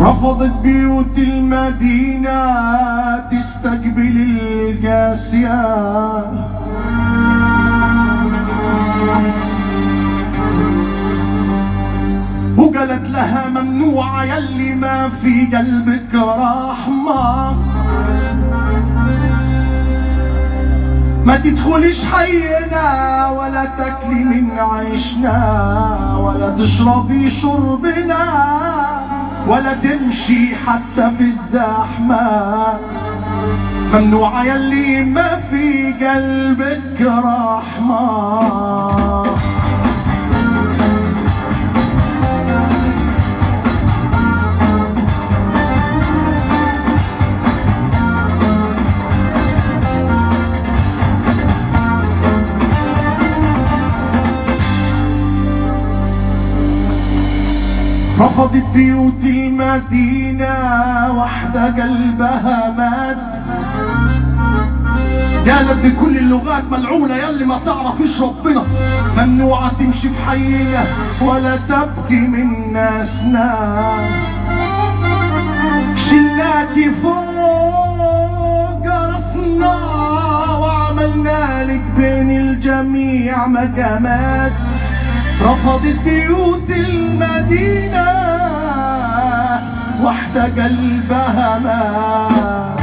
رفضت بيوت المدينة تستقبل القاسية. وقالت لها ممنوعة يلي ما في قلبك رحمة. ما تدخليش حينا ولا تاكلي من عيشنا ولا تشربي شربنا. ولا تمشي حتى في الزحمة. ممنوعة يلي ما في قلبك رحمة. رفضت بيوت المدينة واحدة قلبها مات. قالت بكل اللغات ملعونة يلي ما تعرفش ربنا. ممنوعة تمشي في حينا ولا تبكي من ناسنا. شلناكي فوق راسنا وعملنا لك بين الجميع مقامات. رفضت بيوت المدينة مات